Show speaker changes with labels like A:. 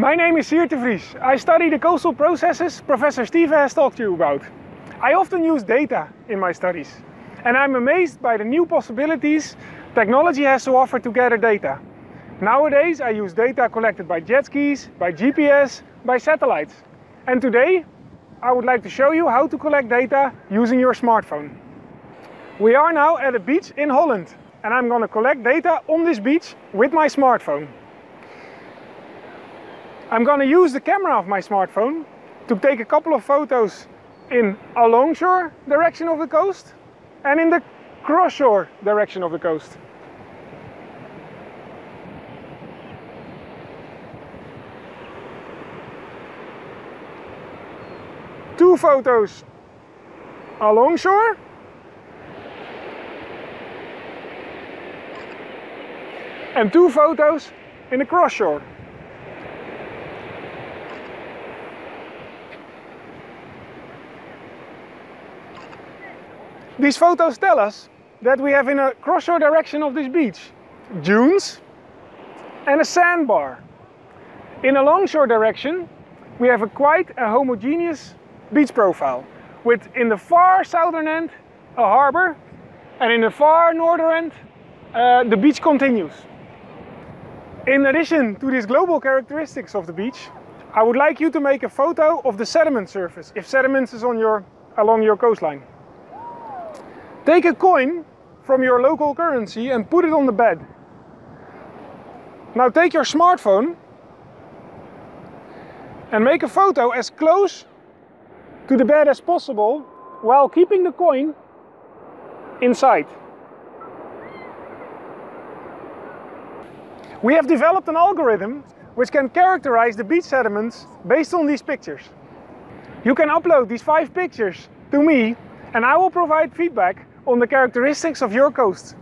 A: My name is Sierd de Vries. I study the coastal processes Professor Stive has talked to you about. I often use data in my studies and I'm amazed by the new possibilities technology has to offer to gather data. Nowadays I use data collected by jet skis, by GPS, by satellites. And today I would like to show you how to collect data using your smartphone. We are now at a beach in Holland and I'm going to collect data on this beach with my smartphone. I'm going to use the camera of my smartphone to take a couple of photos in alongshore direction of the coast and in the cross-shore direction of the coast. Two photos alongshore and two photos in the cross-shore. These photos tell us that we have in a cross-shore direction of this beach dunes and a sandbar. In a longshore direction we have a quite a homogeneous beach profile with in the far southern end a harbor and in the far northern end uh, the beach continues. In addition to these global characteristics of the beach I would like you to make a photo of the sediment surface if sediment is on your, along your coastline. Take a coin from your local currency and put it on the bed. Now take your smartphone and make a photo as close to the bed as possible while keeping the coin inside. We have developed an algorithm which can characterize the beach sediments based on these pictures. You can upload these five pictures to me and I will provide feedback on the characteristics of your coast.